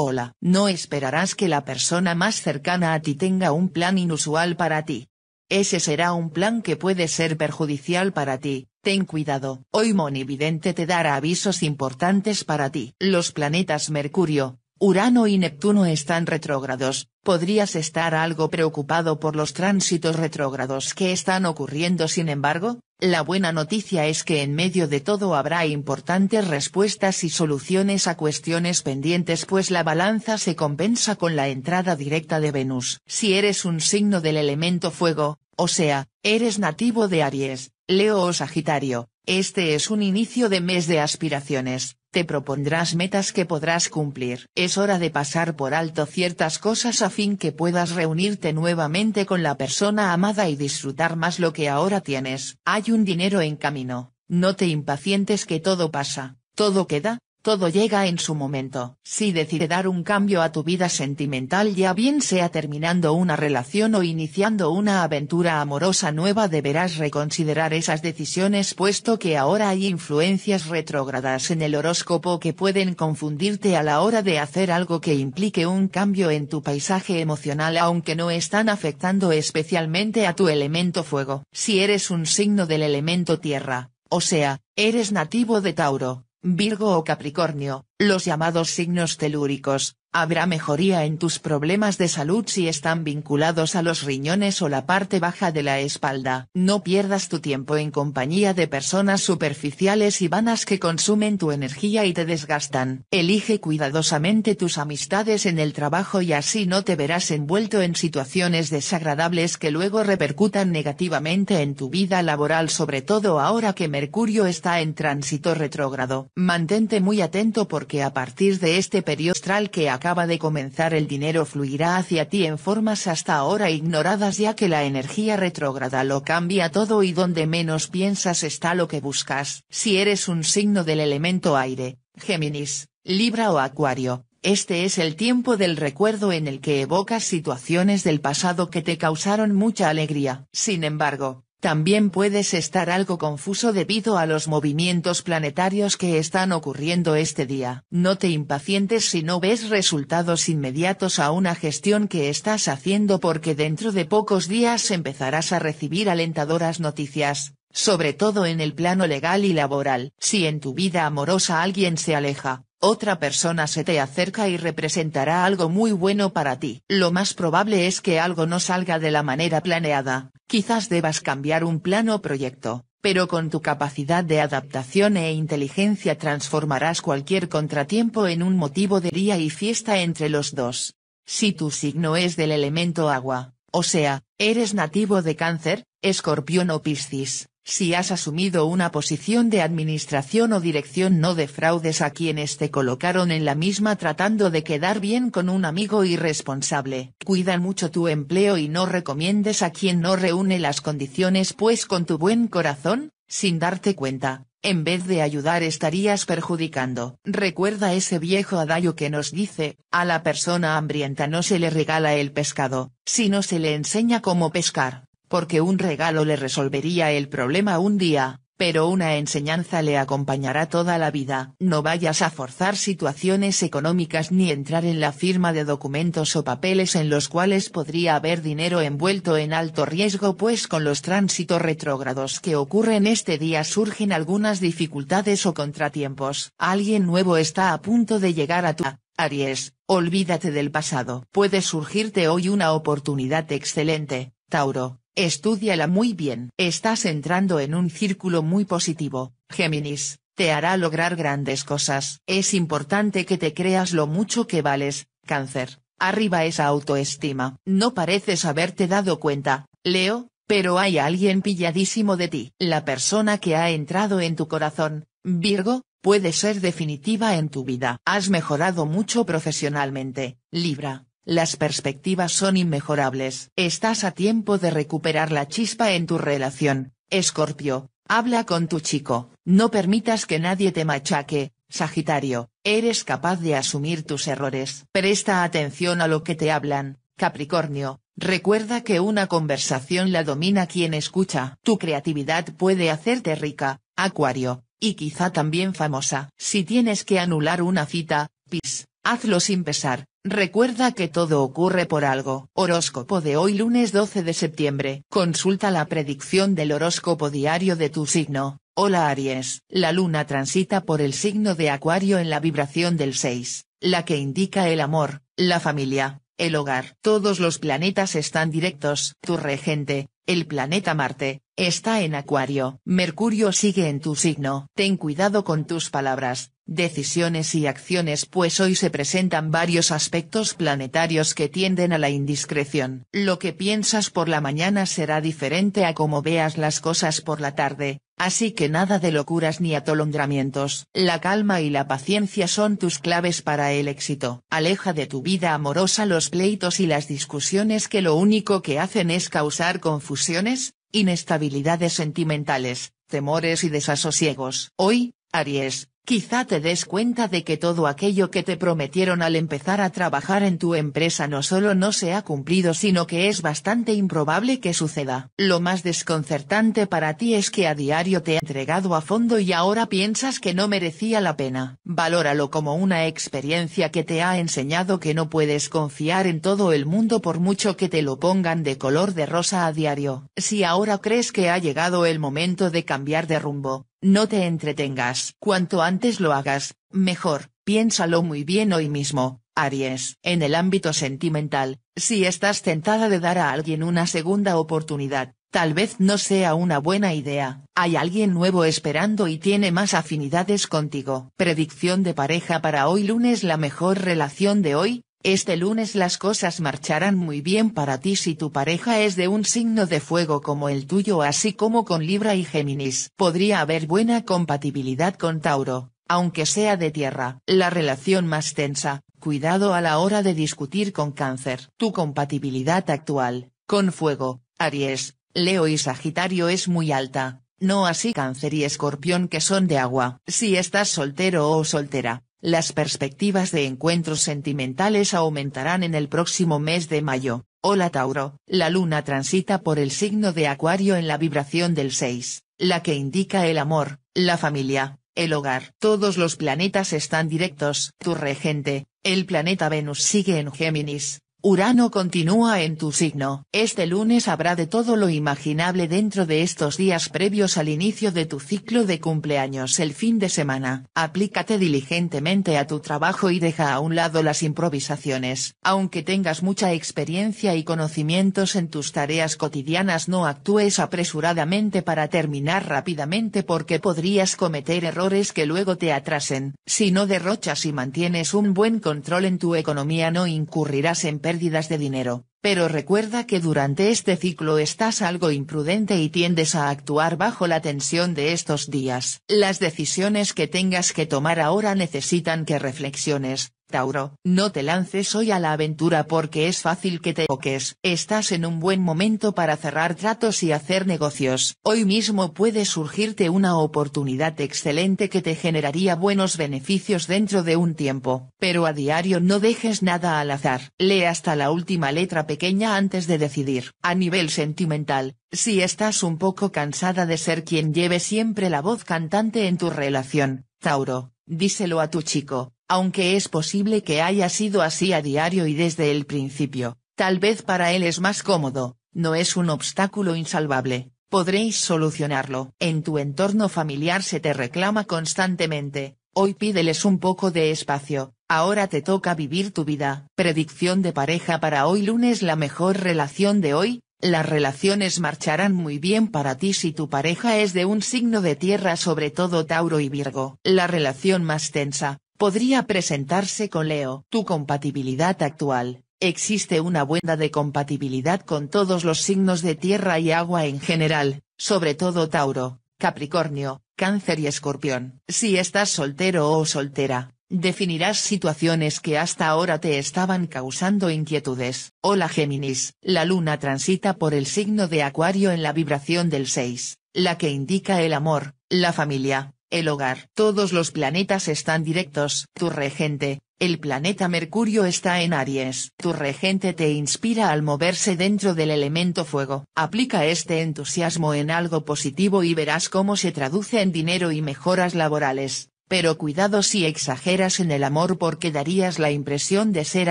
Hola. No esperarás que la persona más cercana a ti tenga un plan inusual para ti. Ese será un plan que puede ser perjudicial para ti, ten cuidado. Hoy Monividente te dará avisos importantes para ti. Los planetas Mercurio, Urano y Neptuno están retrógrados, podrías estar algo preocupado por los tránsitos retrógrados que están ocurriendo sin embargo, la buena noticia es que en medio de todo habrá importantes respuestas y soluciones a cuestiones pendientes pues la balanza se compensa con la entrada directa de Venus. Si eres un signo del elemento fuego, o sea, eres nativo de Aries, Leo o Sagitario, este es un inicio de mes de aspiraciones, te propondrás metas que podrás cumplir. Es hora de pasar por alto ciertas cosas a fin que puedas reunirte nuevamente con la persona amada y disfrutar más lo que ahora tienes. Hay un dinero en camino, no te impacientes que todo pasa, todo queda, todo llega en su momento. Si decide dar un cambio a tu vida sentimental ya bien sea terminando una relación o iniciando una aventura amorosa nueva deberás reconsiderar esas decisiones puesto que ahora hay influencias retrógradas en el horóscopo que pueden confundirte a la hora de hacer algo que implique un cambio en tu paisaje emocional aunque no están afectando especialmente a tu elemento fuego. Si eres un signo del elemento tierra, o sea, eres nativo de Tauro, Virgo o Capricornio, los llamados signos telúricos, habrá mejoría en tus problemas de salud si están vinculados a los riñones o la parte baja de la espalda. No pierdas tu tiempo en compañía de personas superficiales y vanas que consumen tu energía y te desgastan. Elige cuidadosamente tus amistades en el trabajo y así no te verás envuelto en situaciones desagradables que luego repercutan negativamente en tu vida laboral sobre todo ahora que Mercurio está en tránsito retrógrado. Mantente muy atento por que a partir de este periodo astral que acaba de comenzar el dinero fluirá hacia ti en formas hasta ahora ignoradas ya que la energía retrógrada lo cambia todo y donde menos piensas está lo que buscas. Si eres un signo del elemento aire, Géminis, Libra o Acuario, este es el tiempo del recuerdo en el que evocas situaciones del pasado que te causaron mucha alegría. Sin embargo, también puedes estar algo confuso debido a los movimientos planetarios que están ocurriendo este día. No te impacientes si no ves resultados inmediatos a una gestión que estás haciendo porque dentro de pocos días empezarás a recibir alentadoras noticias, sobre todo en el plano legal y laboral. Si en tu vida amorosa alguien se aleja, otra persona se te acerca y representará algo muy bueno para ti. Lo más probable es que algo no salga de la manera planeada, quizás debas cambiar un plan o proyecto, pero con tu capacidad de adaptación e inteligencia transformarás cualquier contratiempo en un motivo de día y fiesta entre los dos. Si tu signo es del elemento agua, o sea, eres nativo de cáncer, escorpión o piscis, si has asumido una posición de administración o dirección no defraudes a quienes te colocaron en la misma tratando de quedar bien con un amigo irresponsable. Cuida mucho tu empleo y no recomiendes a quien no reúne las condiciones pues con tu buen corazón, sin darte cuenta, en vez de ayudar estarías perjudicando. Recuerda ese viejo adagio que nos dice, a la persona hambrienta no se le regala el pescado, sino se le enseña cómo pescar porque un regalo le resolvería el problema un día, pero una enseñanza le acompañará toda la vida. No vayas a forzar situaciones económicas ni entrar en la firma de documentos o papeles en los cuales podría haber dinero envuelto en alto riesgo pues con los tránsitos retrógrados que ocurren este día surgen algunas dificultades o contratiempos. Alguien nuevo está a punto de llegar a tu Aries, olvídate del pasado. Puede surgirte hoy una oportunidad excelente, Tauro, Estúdiala muy bien. Estás entrando en un círculo muy positivo, Géminis, te hará lograr grandes cosas. Es importante que te creas lo mucho que vales, Cáncer. Arriba esa autoestima. No pareces haberte dado cuenta, Leo, pero hay alguien pilladísimo de ti. La persona que ha entrado en tu corazón, Virgo, puede ser definitiva en tu vida. Has mejorado mucho profesionalmente, Libra las perspectivas son inmejorables. Estás a tiempo de recuperar la chispa en tu relación, Escorpio, habla con tu chico, no permitas que nadie te machaque, Sagitario, eres capaz de asumir tus errores. Presta atención a lo que te hablan, Capricornio, recuerda que una conversación la domina quien escucha. Tu creatividad puede hacerte rica, Acuario, y quizá también famosa. Si tienes que anular una cita, Pis, hazlo sin pesar, recuerda que todo ocurre por algo. Horóscopo de hoy lunes 12 de septiembre. Consulta la predicción del horóscopo diario de tu signo. Hola Aries. La luna transita por el signo de Acuario en la vibración del 6, la que indica el amor, la familia, el hogar. Todos los planetas están directos. Tu regente, el planeta Marte, está en Acuario. Mercurio sigue en tu signo. Ten cuidado con tus palabras, decisiones y acciones pues hoy se presentan varios aspectos planetarios que tienden a la indiscreción. Lo que piensas por la mañana será diferente a como veas las cosas por la tarde, así que nada de locuras ni atolondramientos. La calma y la paciencia son tus claves para el éxito. Aleja de tu vida amorosa los pleitos y las discusiones que lo único que hacen es causar confusiones, inestabilidades sentimentales, temores y desasosiegos. Hoy, Aries, Quizá te des cuenta de que todo aquello que te prometieron al empezar a trabajar en tu empresa no solo no se ha cumplido sino que es bastante improbable que suceda. Lo más desconcertante para ti es que a diario te he entregado a fondo y ahora piensas que no merecía la pena. Valóralo como una experiencia que te ha enseñado que no puedes confiar en todo el mundo por mucho que te lo pongan de color de rosa a diario. Si ahora crees que ha llegado el momento de cambiar de rumbo, no te entretengas. Cuanto antes lo hagas, mejor, piénsalo muy bien hoy mismo, Aries. En el ámbito sentimental, si estás tentada de dar a alguien una segunda oportunidad, tal vez no sea una buena idea. Hay alguien nuevo esperando y tiene más afinidades contigo. Predicción de pareja para hoy lunes La mejor relación de hoy, este lunes las cosas marcharán muy bien para ti si tu pareja es de un signo de fuego como el tuyo así como con Libra y Géminis. Podría haber buena compatibilidad con Tauro, aunque sea de tierra. La relación más tensa, cuidado a la hora de discutir con Cáncer. Tu compatibilidad actual, con Fuego, Aries, Leo y Sagitario es muy alta, no así Cáncer y Escorpión que son de agua. Si estás soltero o soltera, las perspectivas de encuentros sentimentales aumentarán en el próximo mes de mayo. Hola Tauro, la luna transita por el signo de Acuario en la vibración del 6, la que indica el amor, la familia, el hogar. Todos los planetas están directos. Tu regente, el planeta Venus sigue en Géminis, Urano continúa en tu signo. Este lunes habrá de todo lo imaginable dentro de estos días previos al inicio de tu ciclo de cumpleaños el fin de semana. Aplícate diligentemente a tu trabajo y deja a un lado las improvisaciones. Aunque tengas mucha experiencia y conocimientos en tus tareas cotidianas no actúes apresuradamente para terminar rápidamente porque podrías cometer errores que luego te atrasen. Si no derrochas y mantienes un buen control en tu economía no incurrirás en pérdidas de dinero, pero recuerda que durante este ciclo estás algo imprudente y tiendes a actuar bajo la tensión de estos días. Las decisiones que tengas que tomar ahora necesitan que reflexiones, Tauro, no te lances hoy a la aventura porque es fácil que te equivoques. Estás en un buen momento para cerrar tratos y hacer negocios. Hoy mismo puede surgirte una oportunidad excelente que te generaría buenos beneficios dentro de un tiempo. Pero a diario no dejes nada al azar. Lee hasta la última letra pequeña antes de decidir. A nivel sentimental, si estás un poco cansada de ser quien lleve siempre la voz cantante en tu relación, Tauro, díselo a tu chico aunque es posible que haya sido así a diario y desde el principio, tal vez para él es más cómodo, no es un obstáculo insalvable, podréis solucionarlo. En tu entorno familiar se te reclama constantemente, hoy pídeles un poco de espacio, ahora te toca vivir tu vida. Predicción de pareja para hoy lunes La mejor relación de hoy, las relaciones marcharán muy bien para ti si tu pareja es de un signo de tierra sobre todo Tauro y Virgo. La relación más tensa, podría presentarse con Leo. Tu compatibilidad actual, existe una buena de compatibilidad con todos los signos de tierra y agua en general, sobre todo Tauro, Capricornio, Cáncer y Escorpión. Si estás soltero o soltera, definirás situaciones que hasta ahora te estaban causando inquietudes. Hola Géminis, la luna transita por el signo de Acuario en la vibración del 6, la que indica el amor, la familia, el hogar. Todos los planetas están directos. Tu regente, el planeta Mercurio está en Aries. Tu regente te inspira al moverse dentro del elemento fuego. Aplica este entusiasmo en algo positivo y verás cómo se traduce en dinero y mejoras laborales. Pero cuidado si exageras en el amor porque darías la impresión de ser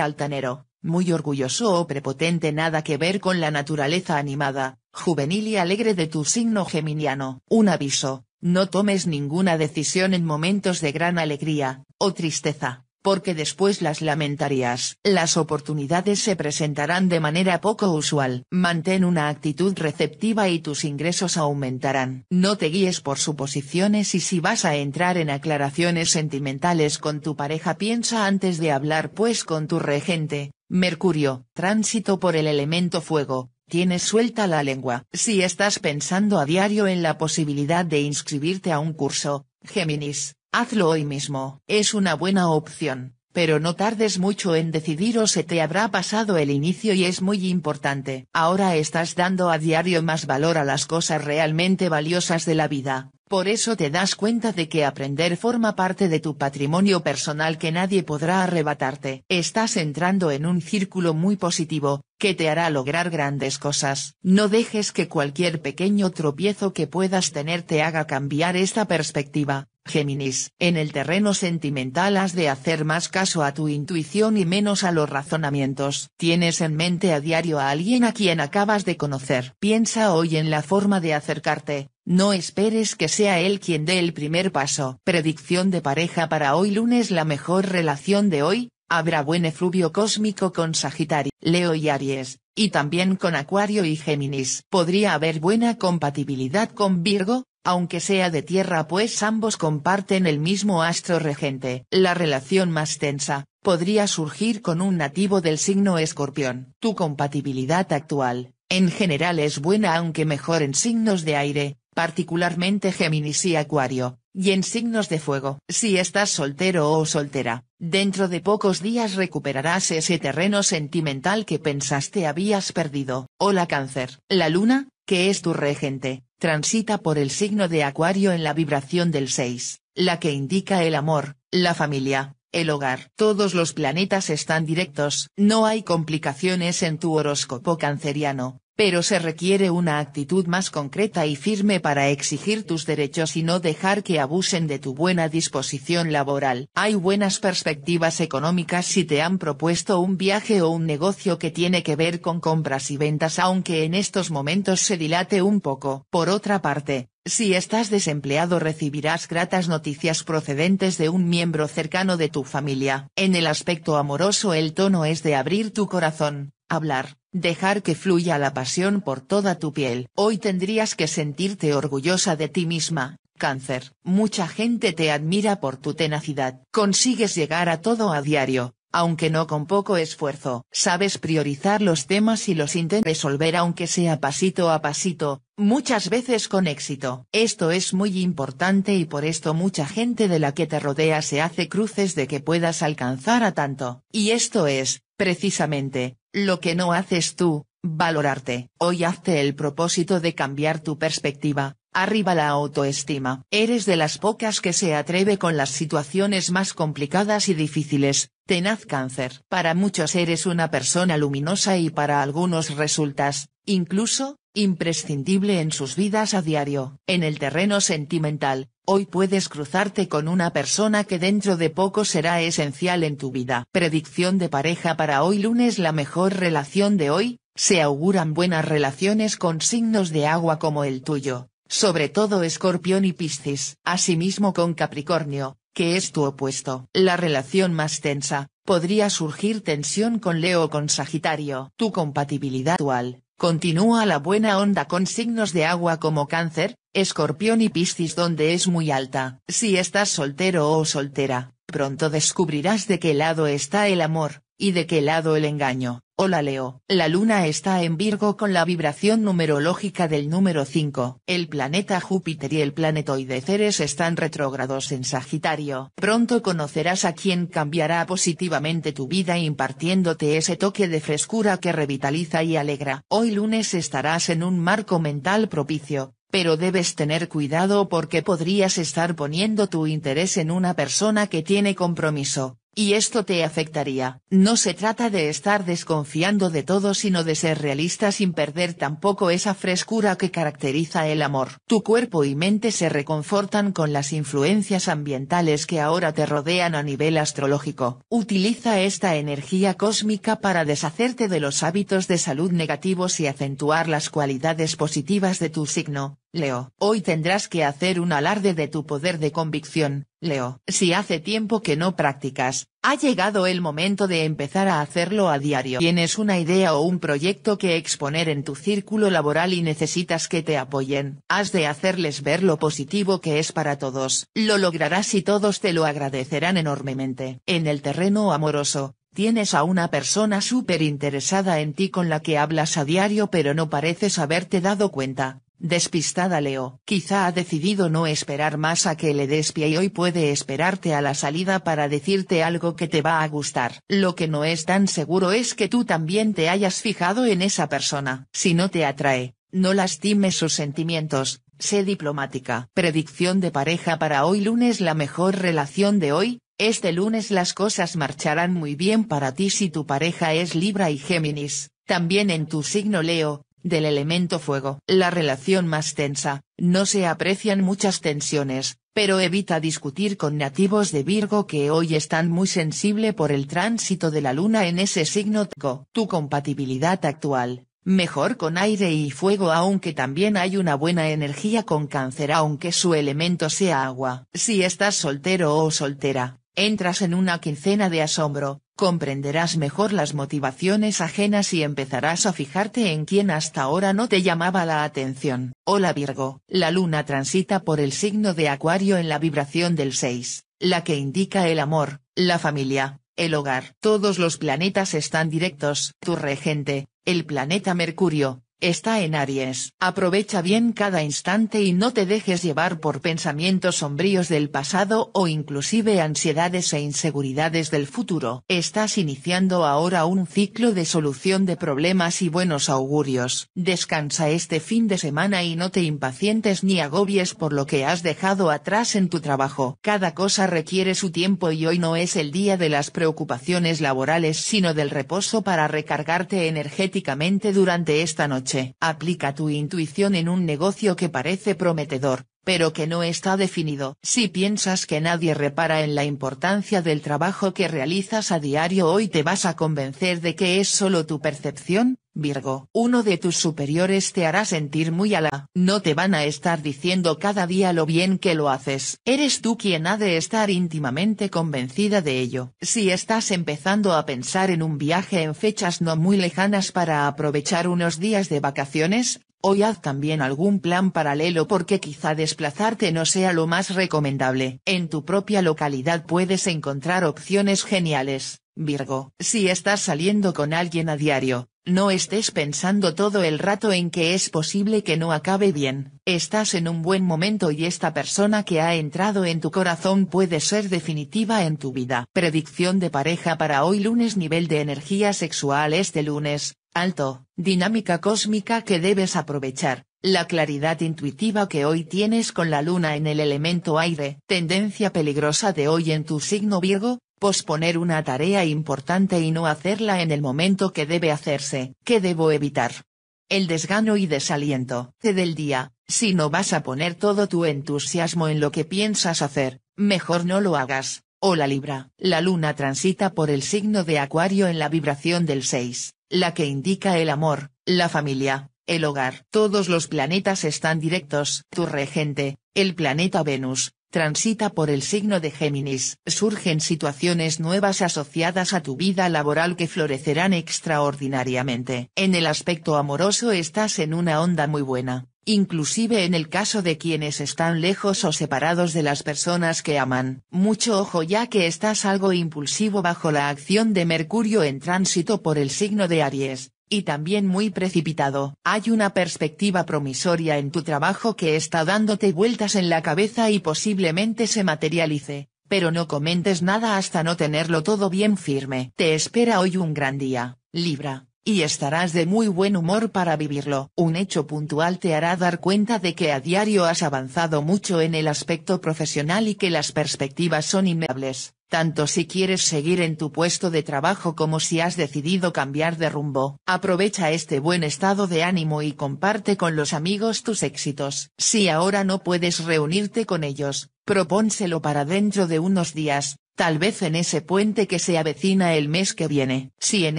altanero, muy orgulloso o prepotente nada que ver con la naturaleza animada, juvenil y alegre de tu signo geminiano. Un aviso, no tomes ninguna decisión en momentos de gran alegría, o tristeza, porque después las lamentarías. Las oportunidades se presentarán de manera poco usual. Mantén una actitud receptiva y tus ingresos aumentarán. No te guíes por suposiciones y si vas a entrar en aclaraciones sentimentales con tu pareja piensa antes de hablar pues con tu regente, Mercurio, tránsito por el elemento fuego, tienes suelta la lengua. Si estás pensando a diario en la posibilidad de inscribirte a un curso, Géminis, hazlo hoy mismo. Es una buena opción, pero no tardes mucho en decidir o se te habrá pasado el inicio y es muy importante. Ahora estás dando a diario más valor a las cosas realmente valiosas de la vida, por eso te das cuenta de que aprender forma parte de tu patrimonio personal que nadie podrá arrebatarte. Estás entrando en un círculo muy positivo, que te hará lograr grandes cosas. No dejes que cualquier pequeño tropiezo que puedas tener te haga cambiar esta perspectiva. Géminis, en el terreno sentimental has de hacer más caso a tu intuición y menos a los razonamientos. Tienes en mente a diario a alguien a quien acabas de conocer. Piensa hoy en la forma de acercarte, no esperes que sea él quien dé el primer paso. Predicción de pareja para hoy lunes La mejor relación de hoy, habrá buen efluvio cósmico con Sagitario, Leo y Aries, y también con Acuario y Géminis. Podría haber buena compatibilidad con Virgo, aunque sea de tierra pues ambos comparten el mismo astro regente. La relación más tensa, podría surgir con un nativo del signo escorpión. Tu compatibilidad actual, en general es buena aunque mejor en signos de aire, particularmente Géminis y Acuario, y en signos de fuego. Si estás soltero o soltera, dentro de pocos días recuperarás ese terreno sentimental que pensaste habías perdido. Hola cáncer. La luna, que es tu regente, transita por el signo de Acuario en la vibración del 6, la que indica el amor, la familia, el hogar. Todos los planetas están directos. No hay complicaciones en tu horóscopo canceriano, pero se requiere una actitud más concreta y firme para exigir tus derechos y no dejar que abusen de tu buena disposición laboral. Hay buenas perspectivas económicas si te han propuesto un viaje o un negocio que tiene que ver con compras y ventas aunque en estos momentos se dilate un poco. Por otra parte, si estás desempleado recibirás gratas noticias procedentes de un miembro cercano de tu familia. En el aspecto amoroso el tono es de abrir tu corazón, hablar, Dejar que fluya la pasión por toda tu piel. Hoy tendrías que sentirte orgullosa de ti misma, cáncer. Mucha gente te admira por tu tenacidad. Consigues llegar a todo a diario, aunque no con poco esfuerzo. Sabes priorizar los temas y los intentas resolver aunque sea pasito a pasito, muchas veces con éxito. Esto es muy importante y por esto mucha gente de la que te rodea se hace cruces de que puedas alcanzar a tanto. Y esto es, precisamente, lo que no haces tú, valorarte. Hoy hazte el propósito de cambiar tu perspectiva, arriba la autoestima. Eres de las pocas que se atreve con las situaciones más complicadas y difíciles, tenaz cáncer. Para muchos eres una persona luminosa y para algunos resultas, incluso, imprescindible en sus vidas a diario. En el terreno sentimental, hoy puedes cruzarte con una persona que dentro de poco será esencial en tu vida. Predicción de pareja para hoy lunes La mejor relación de hoy, se auguran buenas relaciones con signos de agua como el tuyo, sobre todo Escorpión y Piscis. Asimismo con Capricornio, que es tu opuesto. La relación más tensa, podría surgir tensión con Leo o con Sagitario. Tu compatibilidad actual, Continúa la buena onda con signos de agua como cáncer, escorpión y piscis donde es muy alta. Si estás soltero o soltera, pronto descubrirás de qué lado está el amor, y de qué lado el engaño. Hola Leo. La luna está en Virgo con la vibración numerológica del número 5. El planeta Júpiter y el planetoide Ceres están retrógrados en Sagitario. Pronto conocerás a quien cambiará positivamente tu vida impartiéndote ese toque de frescura que revitaliza y alegra. Hoy lunes estarás en un marco mental propicio, pero debes tener cuidado porque podrías estar poniendo tu interés en una persona que tiene compromiso, y esto te afectaría. No se trata de estar desconfiando de todo sino de ser realista sin perder tampoco esa frescura que caracteriza el amor. Tu cuerpo y mente se reconfortan con las influencias ambientales que ahora te rodean a nivel astrológico. Utiliza esta energía cósmica para deshacerte de los hábitos de salud negativos y acentuar las cualidades positivas de tu signo, Leo. Hoy tendrás que hacer un alarde de tu poder de convicción, Leo. Si hace tiempo que no practicas, ha llegado el momento de empezar a hacerlo a diario. Tienes una idea o un proyecto que exponer en tu círculo laboral y necesitas que te apoyen. Has de hacerles ver lo positivo que es para todos. Lo lograrás y todos te lo agradecerán enormemente. En el terreno amoroso, Tienes a una persona súper interesada en ti con la que hablas a diario pero no pareces haberte dado cuenta. Despistada Leo. Quizá ha decidido no esperar más a que le des pie y hoy puede esperarte a la salida para decirte algo que te va a gustar. Lo que no es tan seguro es que tú también te hayas fijado en esa persona. Si no te atrae, no lastimes sus sentimientos, sé diplomática. Predicción de pareja para hoy lunes La mejor relación de hoy, este lunes las cosas marcharán muy bien para ti si tu pareja es Libra y Géminis, también en tu signo Leo, del elemento fuego. La relación más tensa, no se aprecian muchas tensiones, pero evita discutir con nativos de Virgo que hoy están muy sensible por el tránsito de la luna en ese signo. Tu compatibilidad actual, mejor con aire y fuego aunque también hay una buena energía con cáncer aunque su elemento sea agua. Si estás soltero o soltera, entras en una quincena de asombro, comprenderás mejor las motivaciones ajenas y empezarás a fijarte en quien hasta ahora no te llamaba la atención. Hola Virgo, la luna transita por el signo de Acuario en la vibración del 6, la que indica el amor, la familia, el hogar. Todos los planetas están directos. Tu regente, el planeta Mercurio, Está en Aries. Aprovecha bien cada instante y no te dejes llevar por pensamientos sombríos del pasado o inclusive ansiedades e inseguridades del futuro. Estás iniciando ahora un ciclo de solución de problemas y buenos augurios. Descansa este fin de semana y no te impacientes ni agobies por lo que has dejado atrás en tu trabajo. Cada cosa requiere su tiempo y hoy no es el día de las preocupaciones laborales sino del reposo para recargarte energéticamente durante esta noche. Aplica tu intuición en un negocio que parece prometedor, pero que no está definido. Si piensas que nadie repara en la importancia del trabajo que realizas a diario hoy te vas a convencer de que es solo tu percepción, Virgo. Uno de tus superiores te hará sentir muy ala. No te van a estar diciendo cada día lo bien que lo haces. Eres tú quien ha de estar íntimamente convencida de ello. Si estás empezando a pensar en un viaje en fechas no muy lejanas para aprovechar unos días de vacaciones, Hoy haz también algún plan paralelo porque quizá desplazarte no sea lo más recomendable. En tu propia localidad puedes encontrar opciones geniales, Virgo. Si estás saliendo con alguien a diario, no estés pensando todo el rato en que es posible que no acabe bien. Estás en un buen momento y esta persona que ha entrado en tu corazón puede ser definitiva en tu vida. Predicción de pareja para hoy lunes. Nivel de energía sexual este lunes, alto, dinámica cósmica que debes aprovechar, la claridad intuitiva que hoy tienes con la luna en el elemento aire, tendencia peligrosa de hoy en tu signo Virgo, posponer una tarea importante y no hacerla en el momento que debe hacerse, ¿qué debo evitar? El desgano y desaliento del día, si no vas a poner todo tu entusiasmo en lo que piensas hacer, mejor no lo hagas. Hola Libra, la luna transita por el signo de Acuario en la vibración del 6 la que indica el amor, la familia, el hogar. Todos los planetas están directos. Tu regente, el planeta Venus, transita por el signo de Géminis. Surgen situaciones nuevas asociadas a tu vida laboral que florecerán extraordinariamente. En el aspecto amoroso estás en una onda muy buena inclusive en el caso de quienes están lejos o separados de las personas que aman. Mucho ojo ya que estás algo impulsivo bajo la acción de Mercurio en tránsito por el signo de Aries, y también muy precipitado. Hay una perspectiva promisoria en tu trabajo que está dándote vueltas en la cabeza y posiblemente se materialice, pero no comentes nada hasta no tenerlo todo bien firme. Te espera hoy un gran día, Libra y estarás de muy buen humor para vivirlo. Un hecho puntual te hará dar cuenta de que a diario has avanzado mucho en el aspecto profesional y que las perspectivas son inmeables, tanto si quieres seguir en tu puesto de trabajo como si has decidido cambiar de rumbo. Aprovecha este buen estado de ánimo y comparte con los amigos tus éxitos. Si ahora no puedes reunirte con ellos, propónselo para dentro de unos días, tal vez en ese puente que se avecina el mes que viene. Si en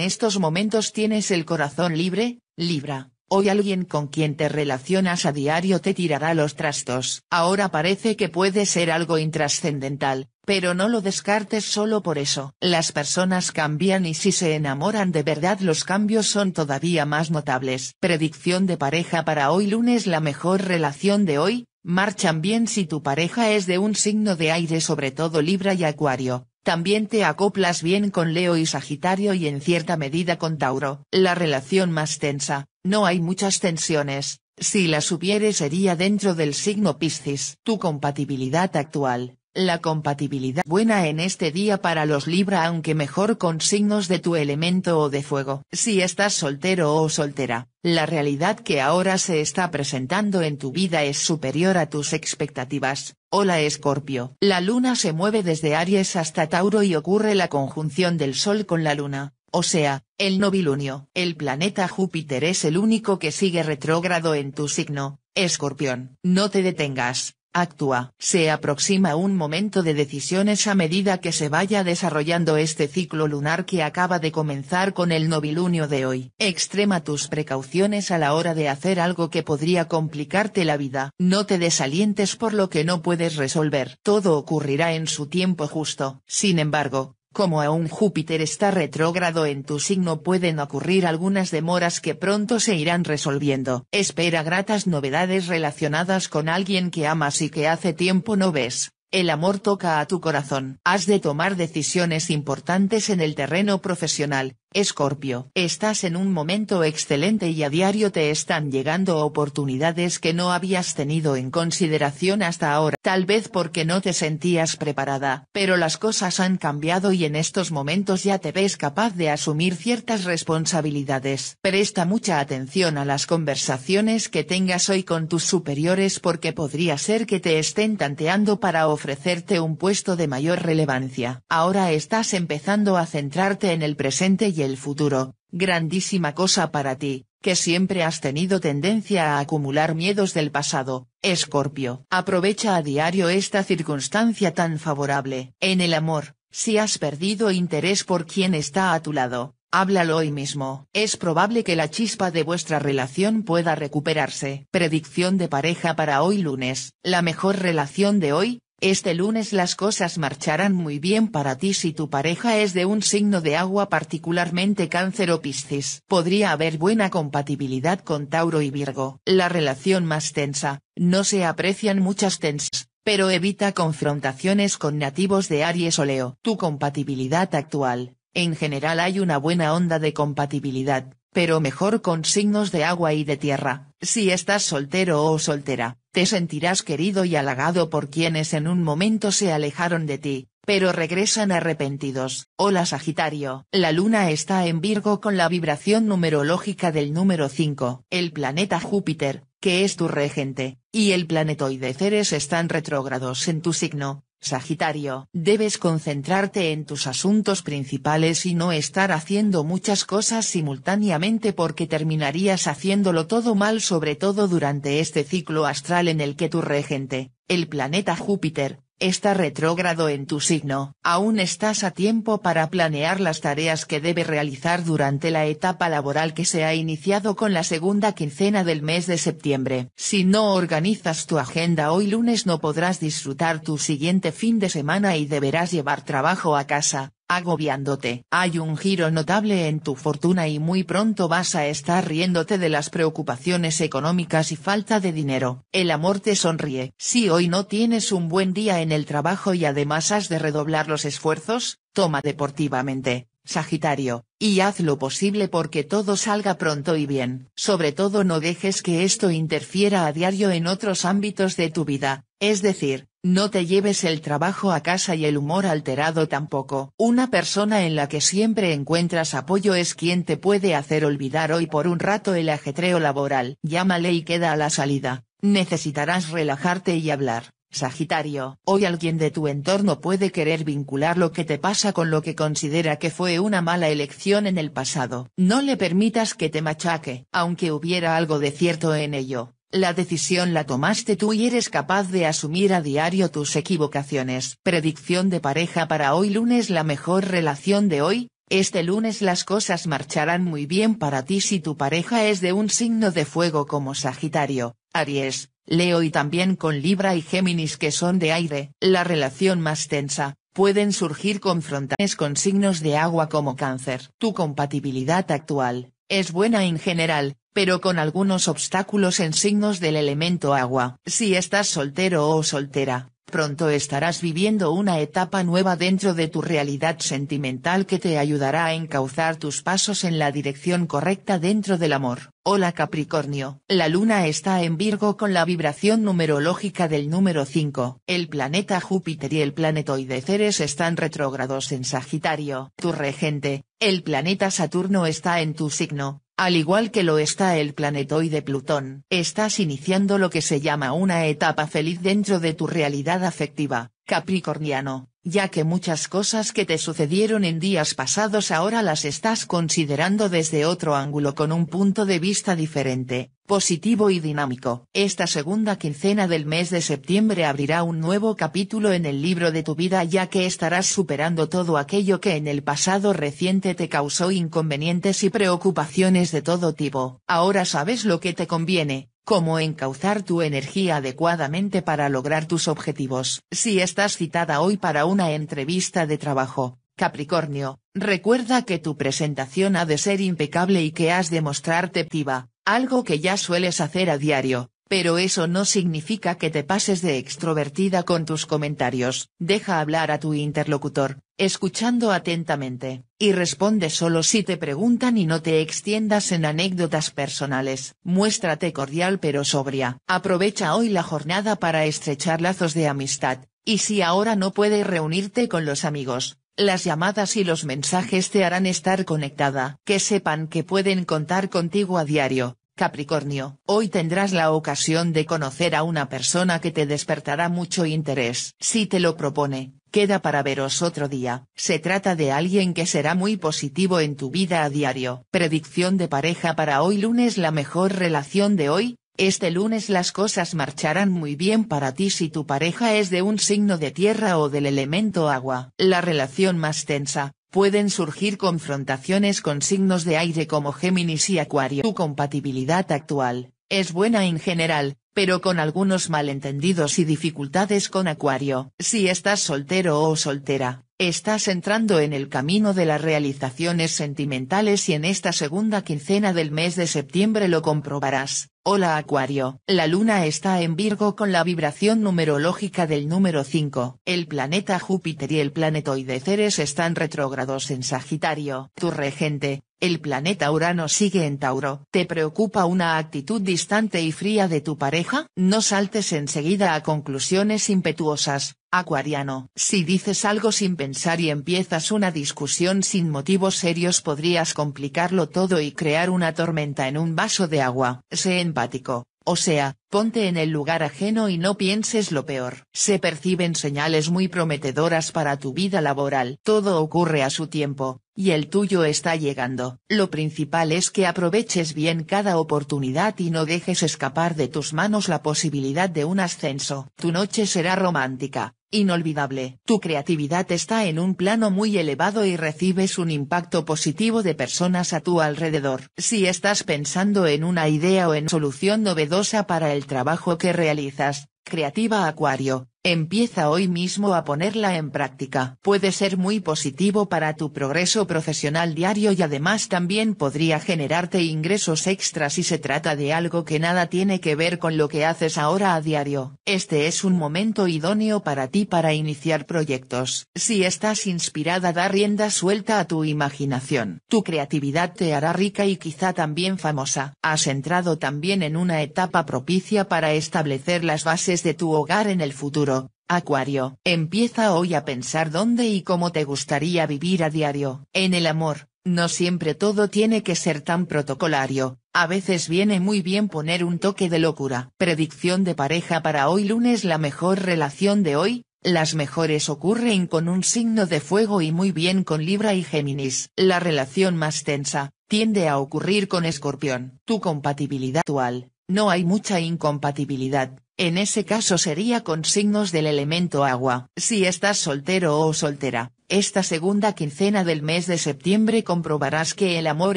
estos momentos tienes el corazón libre, Libra, hoy alguien con quien te relacionas a diario te tirará los trastos. Ahora parece que puede ser algo intrascendental, pero no lo descartes solo por eso. Las personas cambian y si se enamoran de verdad los cambios son todavía más notables. Predicción de pareja para hoy lunes La mejor relación de hoy, Marchan bien si tu pareja es de un signo de aire sobre todo Libra y Acuario, también te acoplas bien con Leo y Sagitario y en cierta medida con Tauro. La relación más tensa, no hay muchas tensiones, si las hubiere sería dentro del signo Piscis. Tu compatibilidad actual, la compatibilidad buena en este día para los Libra aunque mejor con signos de tu elemento o de fuego. Si estás soltero o soltera, la realidad que ahora se está presentando en tu vida es superior a tus expectativas. Hola Escorpio. La luna se mueve desde Aries hasta Tauro y ocurre la conjunción del Sol con la luna. O sea, el novilunio. El planeta Júpiter es el único que sigue retrógrado en tu signo, Escorpión. No te detengas, Actúa. Se aproxima un momento de decisiones a medida que se vaya desarrollando este ciclo lunar que acaba de comenzar con el novilunio de hoy. Extrema tus precauciones a la hora de hacer algo que podría complicarte la vida. No te desalientes por lo que no puedes resolver. Todo ocurrirá en su tiempo justo. Sin embargo, como aún Júpiter está retrógrado en tu signo pueden ocurrir algunas demoras que pronto se irán resolviendo. Espera gratas novedades relacionadas con alguien que amas y que hace tiempo no ves. El amor toca a tu corazón. Has de tomar decisiones importantes en el terreno profesional, Escorpio. Estás en un momento excelente y a diario te están llegando oportunidades que no habías tenido en consideración hasta ahora. Tal vez porque no te sentías preparada. Pero las cosas han cambiado y en estos momentos ya te ves capaz de asumir ciertas responsabilidades. Presta mucha atención a las conversaciones que tengas hoy con tus superiores porque podría ser que te estén tanteando para ofrecerte un puesto de mayor relevancia. Ahora estás empezando a centrarte en el presente el futuro, grandísima cosa para ti, que siempre has tenido tendencia a acumular miedos del pasado, Escorpio. Aprovecha a diario esta circunstancia tan favorable. En el amor, si has perdido interés por quien está a tu lado, háblalo hoy mismo. Es probable que la chispa de vuestra relación pueda recuperarse. Predicción de pareja para hoy lunes. La mejor relación de hoy, este lunes las cosas marcharán muy bien para ti si tu pareja es de un signo de agua particularmente cáncer o piscis. Podría haber buena compatibilidad con Tauro y Virgo. La relación más tensa, no se aprecian muchas tensas, pero evita confrontaciones con nativos de Aries o Leo. Tu compatibilidad actual, en general hay una buena onda de compatibilidad, pero mejor con signos de agua y de tierra. Si estás soltero o soltera, te sentirás querido y halagado por quienes en un momento se alejaron de ti, pero regresan arrepentidos. Hola Sagitario. La luna está en Virgo con la vibración numerológica del número 5. El planeta Júpiter, que es tu regente, y el planetoide Ceres están retrógrados en tu signo, Sagitario. Debes concentrarte en tus asuntos principales y no estar haciendo muchas cosas simultáneamente porque terminarías haciéndolo todo mal sobre todo durante este ciclo astral en el que tu regente, el planeta Júpiter, está retrógrado en tu signo. Aún estás a tiempo para planear las tareas que debe realizar durante la etapa laboral que se ha iniciado con la segunda quincena del mes de septiembre. Si no organizas tu agenda hoy lunes no podrás disfrutar tu siguiente fin de semana y deberás llevar trabajo a casa, agobiándote. Hay un giro notable en tu fortuna y muy pronto vas a estar riéndote de las preocupaciones económicas y falta de dinero. El amor te sonríe. Si hoy no tienes un buen día en el trabajo y además has de redoblar los esfuerzos, toma deportivamente, Sagitario, y haz lo posible porque todo salga pronto y bien. Sobre todo no dejes que esto interfiera a diario en otros ámbitos de tu vida, es decir, No te lleves el trabajo a casa y el humor alterado tampoco. Una persona en la que siempre encuentras apoyo es quien te puede hacer olvidar hoy por un rato el ajetreo laboral. Llámale y queda a la salida. Necesitarás relajarte y hablar. Sagitario, hoy alguien de tu entorno puede querer vincular lo que te pasa con lo que considera que fue una mala elección en el pasado. No le permitas que te machaque, aunque hubiera algo de cierto en ello. La decisión la tomaste tú y eres capaz de asumir a diario tus equivocaciones. Predicción de pareja para hoy lunes La mejor relación de hoy, este lunes las cosas marcharán muy bien para ti si tu pareja es de un signo de fuego como Sagitario, Aries, Leo y también con Libra y Géminis que son de aire. La relación más tensa, pueden surgir confrontaciones con signos de agua como cáncer. Tu compatibilidad actual, es buena en general, pero con algunos obstáculos en signos del elemento agua. Si estás soltero o soltera, pronto estarás viviendo una etapa nueva dentro de tu realidad sentimental que te ayudará a encauzar tus pasos en la dirección correcta dentro del amor. Hola Capricornio, la luna está en Virgo con la vibración numerológica del número 5. El planeta Júpiter y el planetoide Ceres están retrógrados en Sagitario. Tu regente, el planeta Saturno está en tu signo, al igual que lo está el planetoide Plutón. Estás iniciando lo que se llama una etapa feliz dentro de tu realidad afectiva, Capricorniano, ya que muchas cosas que te sucedieron en días pasados ahora las estás considerando desde otro ángulo con un punto de vista diferente, positivo y dinámico. Esta segunda quincena del mes de septiembre abrirá un nuevo capítulo en el libro de tu vida ya que estarás superando todo aquello que en el pasado reciente te causó inconvenientes y preocupaciones de todo tipo. Ahora sabes lo que te conviene, cómo encauzar tu energía adecuadamente para lograr tus objetivos. Si estás citada hoy para una entrevista de trabajo, Capricornio, recuerda que tu presentación ha de ser impecable y que has de mostrarte activa, algo que ya sueles hacer a diario, pero eso no significa que te pases de extrovertida con tus comentarios. Deja hablar a tu interlocutor, escuchando atentamente, y responde solo si te preguntan y no te extiendas en anécdotas personales. Muéstrate cordial pero sobria. Aprovecha hoy la jornada para estrechar lazos de amistad, y si ahora no puedes reunirte con los amigos, las llamadas y los mensajes te harán estar conectada. Que sepan que pueden contar contigo a diario Capricornio, hoy tendrás la ocasión de conocer a una persona que te despertará mucho interés. Si te lo propone, queda para veros otro día. Se trata de alguien que será muy positivo en tu vida a diario. Predicción de pareja para hoy lunes La mejor relación de hoy, este lunes las cosas marcharán muy bien para ti si tu pareja es de un signo de tierra o del elemento agua. La relación más tensa, Pueden surgir confrontaciones con signos de aire como Géminis y Acuario. Tu compatibilidad actual, es buena en general, pero con algunos malentendidos y dificultades con Acuario. Si estás soltero o soltera, estás entrando en el camino de las realizaciones sentimentales y en esta segunda quincena del mes de septiembre lo comprobarás. Hola Acuario, la luna está en Virgo con la vibración numerológica del número 5. El planeta Júpiter y el planetoide Ceres están retrógrados en Sagitario. Tu regente, el planeta Urano sigue en Tauro. ¿Te preocupa una actitud distante y fría de tu pareja? No saltes enseguida a conclusiones impetuosas, Acuariano. Si dices algo sin pensar y empiezas una discusión sin motivos serios podrías complicarlo todo y crear una tormenta en un vaso de agua. Sé empático, o sea, ponte en el lugar ajeno y no pienses lo peor. Se perciben señales muy prometedoras para tu vida laboral. Todo ocurre a su tiempo, y el tuyo está llegando. Lo principal es que aproveches bien cada oportunidad y no dejes escapar de tus manos la posibilidad de un ascenso. Tu noche será romántica, Inolvidable. Tu creatividad está en un plano muy elevado y recibes un impacto positivo de personas a tu alrededor. Si estás pensando en una idea o en solución novedosa para el trabajo que realizas, Creativa Acuario, empieza hoy mismo a ponerla en práctica. Puede ser muy positivo para tu progreso profesional diario y además también podría generarte ingresos extras si se trata de algo que nada tiene que ver con lo que haces ahora a diario. Este es un momento idóneo para ti para iniciar proyectos. Si estás inspirada da rienda suelta a tu imaginación. Tu creatividad te hará rica y quizá también famosa. Has entrado también en una etapa propicia para establecer las bases de tu hogar en el futuro, Acuario, empieza hoy a pensar dónde y cómo te gustaría vivir a diario. En el amor, no siempre todo tiene que ser tan protocolario, a veces viene muy bien poner un toque de locura. Predicción de pareja para hoy lunes La mejor relación de hoy, las mejores ocurren con un signo de fuego y muy bien con Libra y Géminis. La relación más tensa, tiende a ocurrir con Escorpión. Tu compatibilidad actual, no hay mucha incompatibilidad, en ese caso sería con signos del elemento agua. Si estás soltero o soltera, esta segunda quincena del mes de septiembre comprobarás que el amor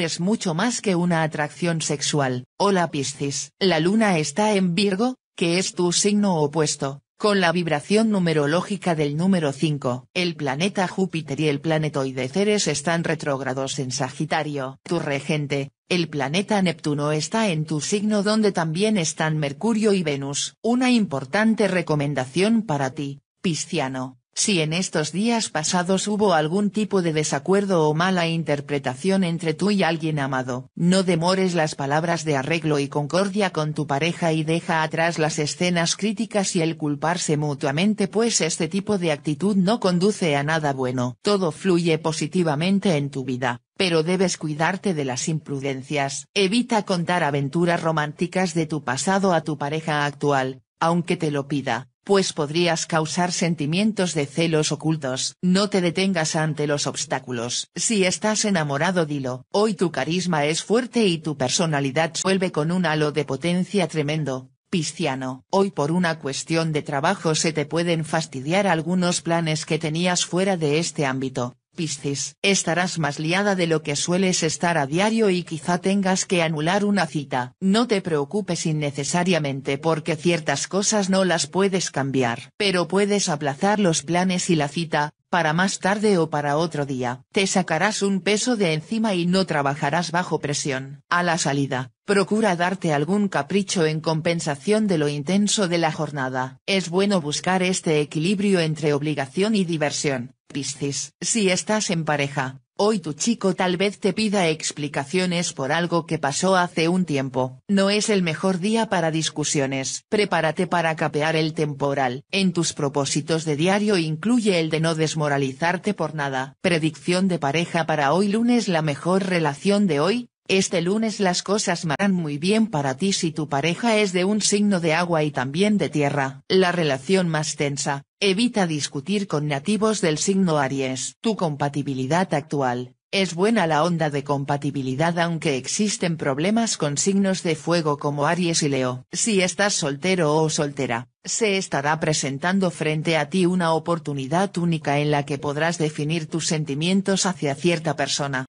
es mucho más que una atracción sexual. Hola Piscis. La luna está en Virgo, que es tu signo opuesto, con la vibración numerológica del número 5, el planeta Júpiter y el planetoide Ceres están retrógrados en Sagitario. Tu regente, el planeta Neptuno está en tu signo donde también están Mercurio y Venus. Una importante recomendación para ti, Pisciano. Si en estos días pasados hubo algún tipo de desacuerdo o mala interpretación entre tú y alguien amado, no demores las palabras de arreglo y concordia con tu pareja y deja atrás las escenas críticas y el culparse mutuamente pues este tipo de actitud no conduce a nada bueno. Todo fluye positivamente en tu vida, pero debes cuidarte de las imprudencias. Evita contar aventuras románticas de tu pasado a tu pareja actual, aunque te lo pida pues podrías causar sentimientos de celos ocultos. No te detengas ante los obstáculos. Si estás enamorado dilo. Hoy tu carisma es fuerte y tu personalidad vuelve con un halo de potencia tremendo. Pisciano, hoy por una cuestión de trabajo se te pueden fastidiar algunos planes que tenías fuera de este ámbito, Piscis. Estarás más liada de lo que sueles estar a diario y quizá tengas que anular una cita. No te preocupes innecesariamente porque ciertas cosas no las puedes cambiar. Pero puedes aplazar los planes y la cita, para más tarde o para otro día. Te sacarás un peso de encima y no trabajarás bajo presión. A la salida, procura darte algún capricho en compensación de lo intenso de la jornada. Es bueno buscar este equilibrio entre obligación y diversión. Piscis. Si estás en pareja, hoy tu chico tal vez te pida explicaciones por algo que pasó hace un tiempo. No es el mejor día para discusiones. Prepárate para capear el temporal. En tus propósitos de diario incluye el de no desmoralizarte por nada. Predicción de pareja para hoy lunes La mejor relación de hoy, este lunes las cosas marán muy bien para ti si tu pareja es de un signo de agua y también de tierra. La relación más tensa, evita discutir con nativos del signo Aries. Tu compatibilidad actual, es buena la onda de compatibilidad aunque existen problemas con signos de fuego como Aries y Leo. Si estás soltero o soltera, se estará presentando frente a ti una oportunidad única en la que podrás definir tus sentimientos hacia cierta persona.